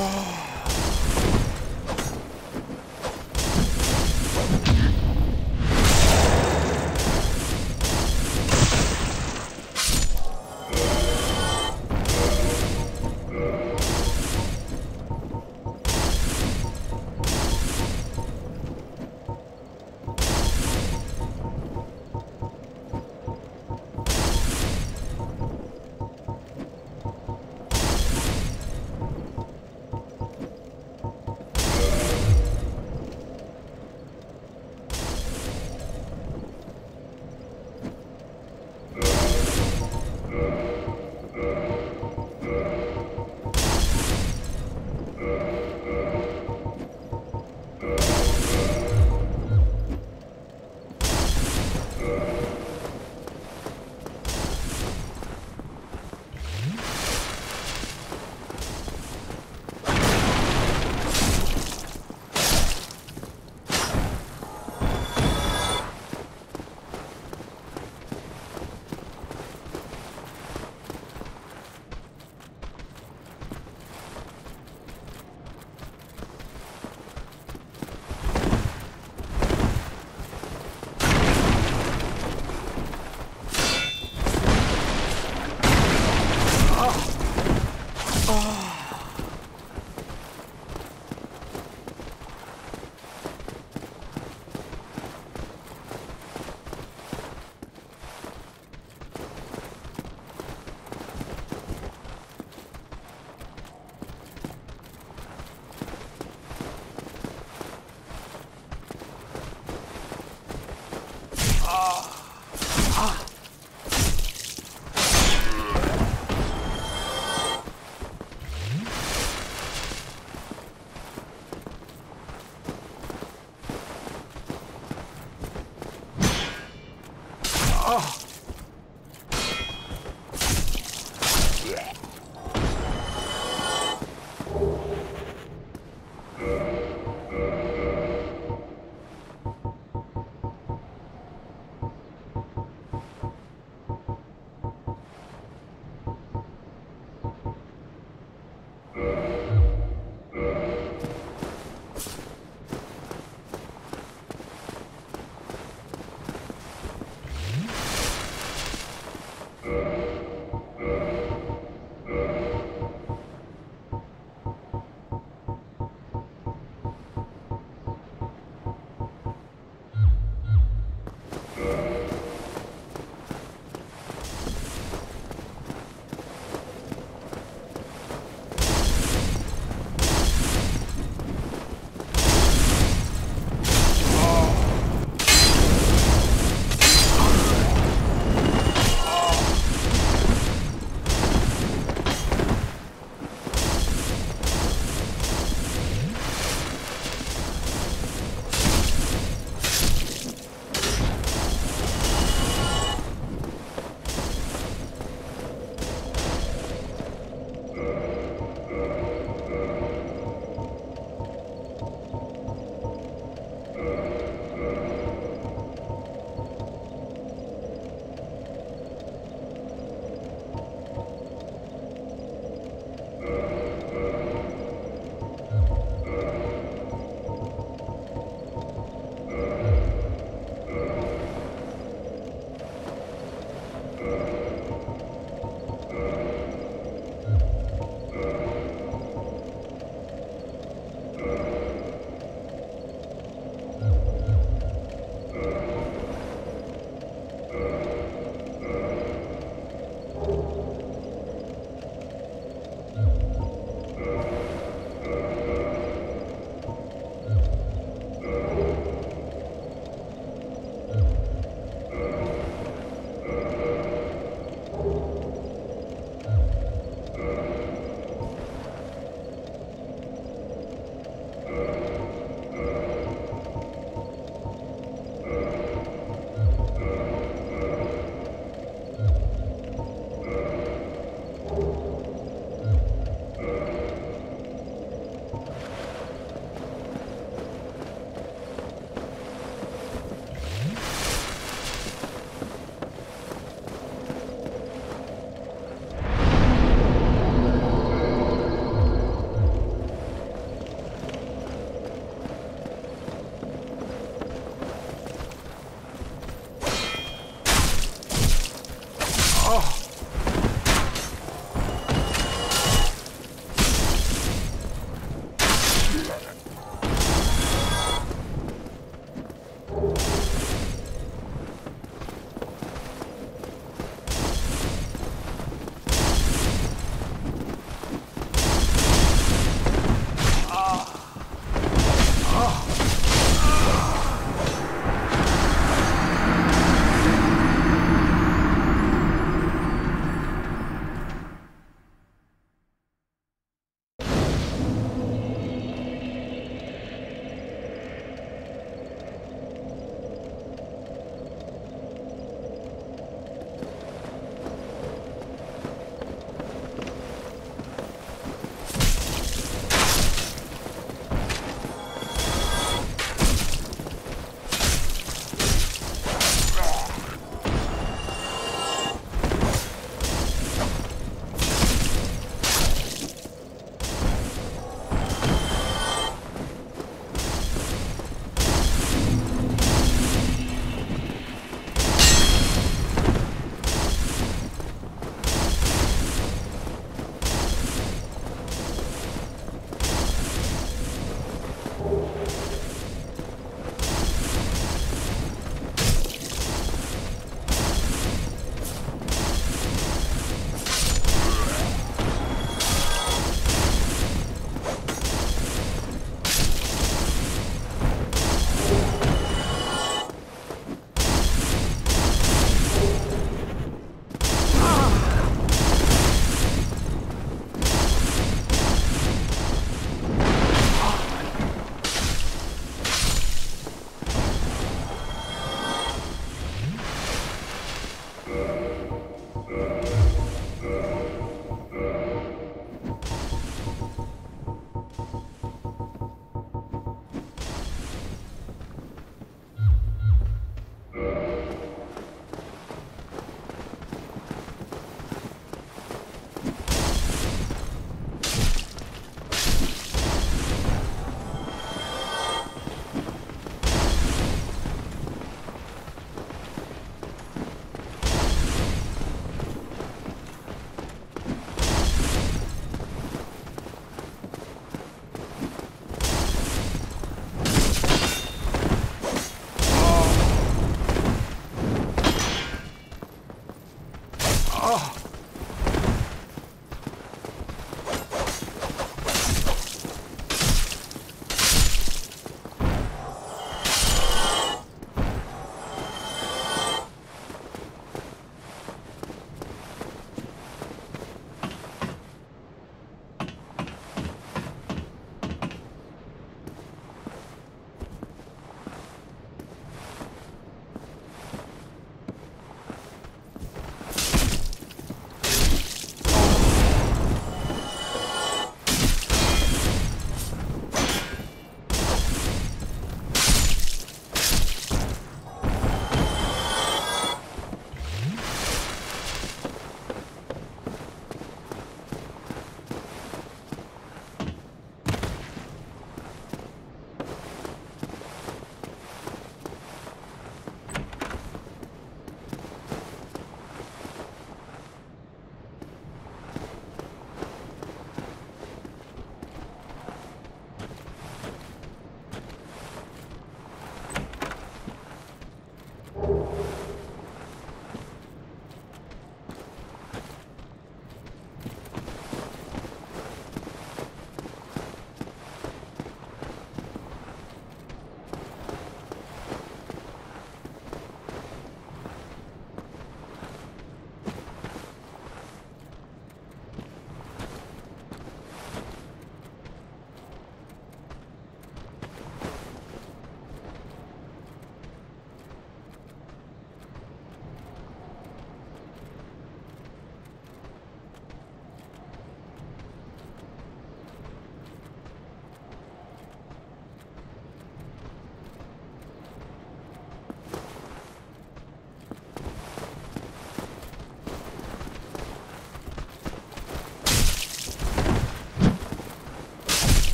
Oh.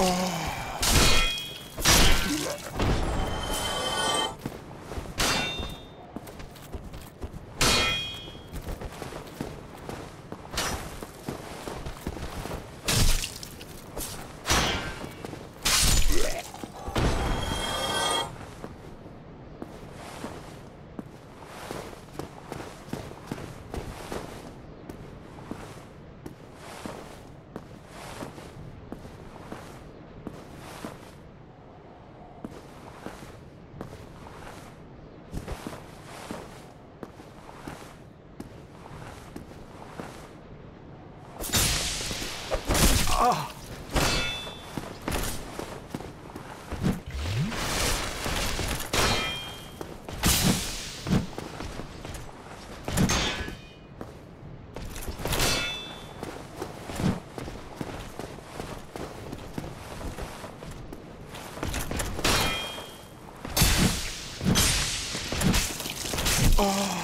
어... Oh.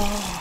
Oh.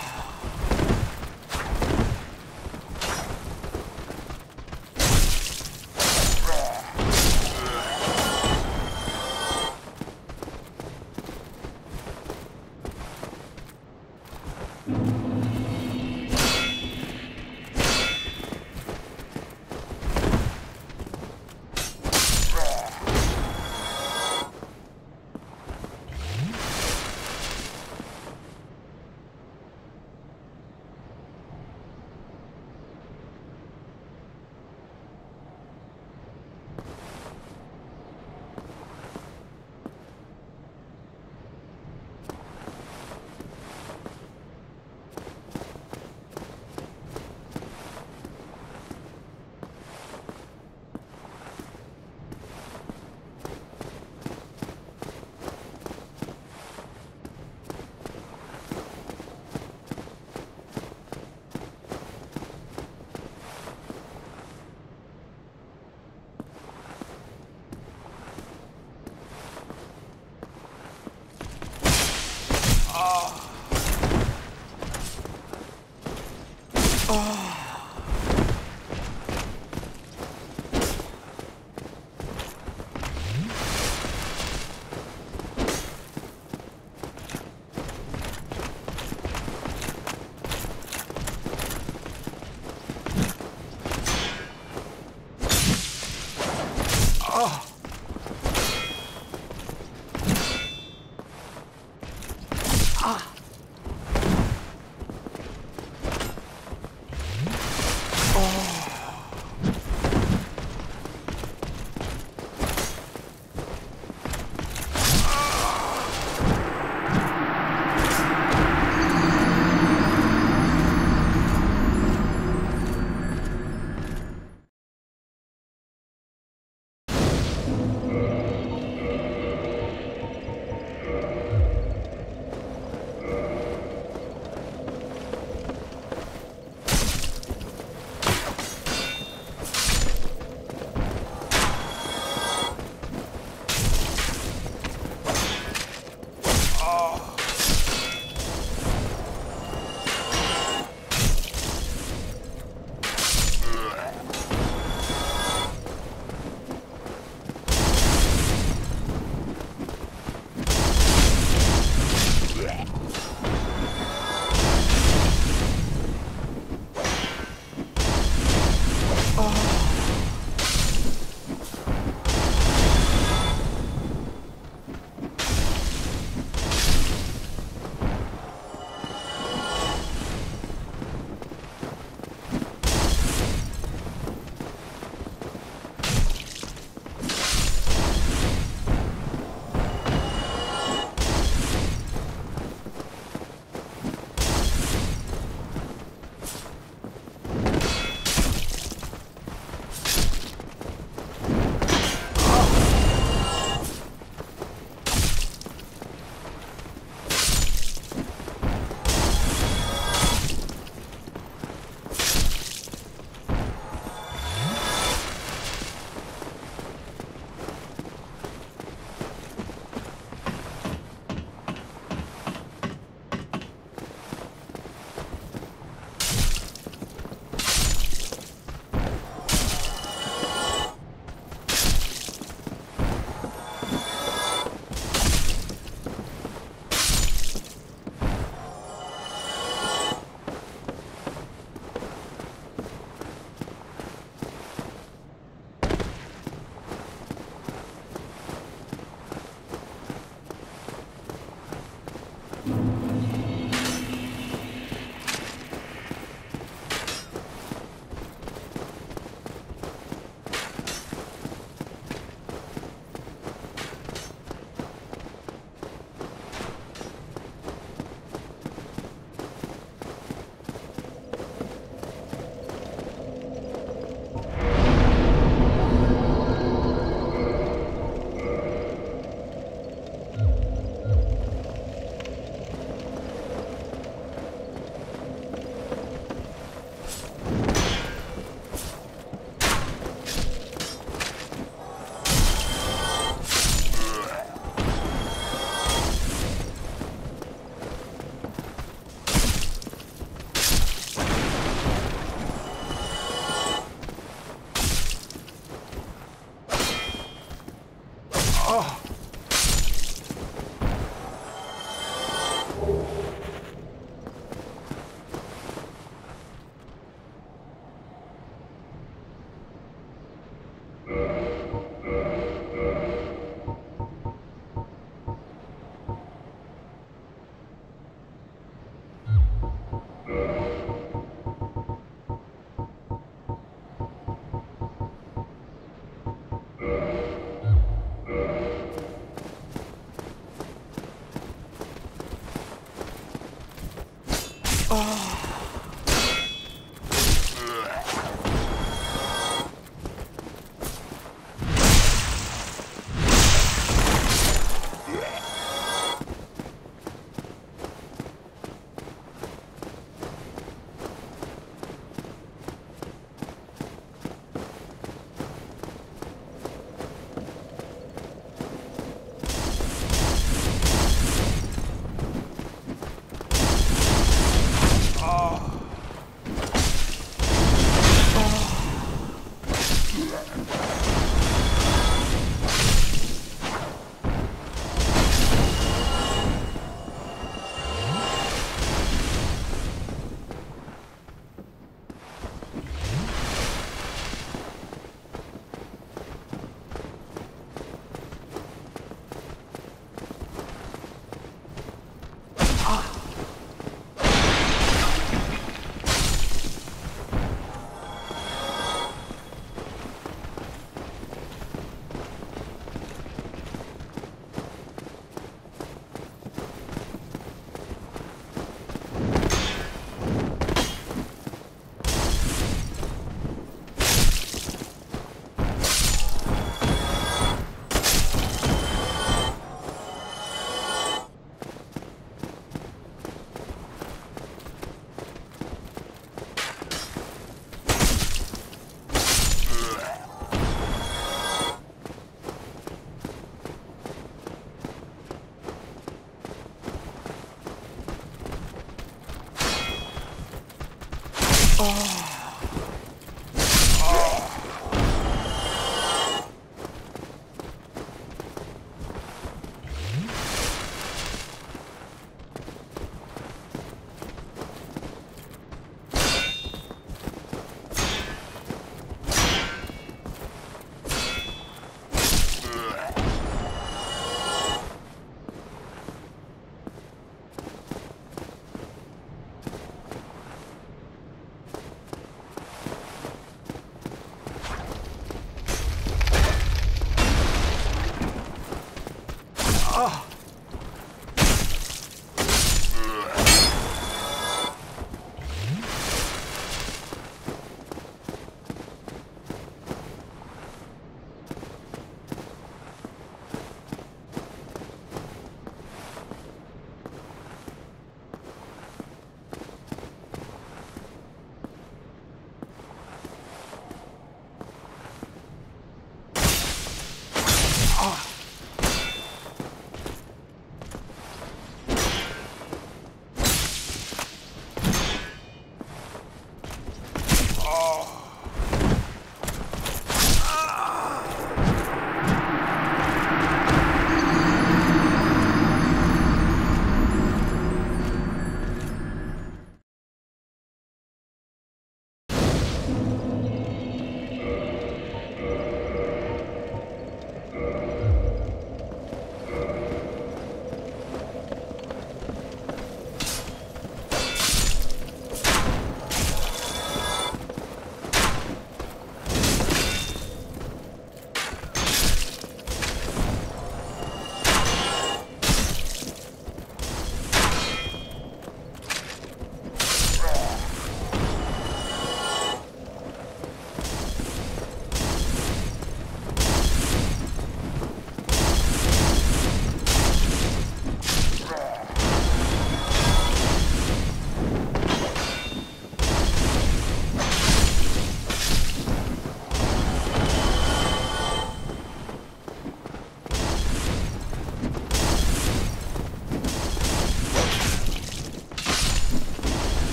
Oh.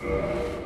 Uh...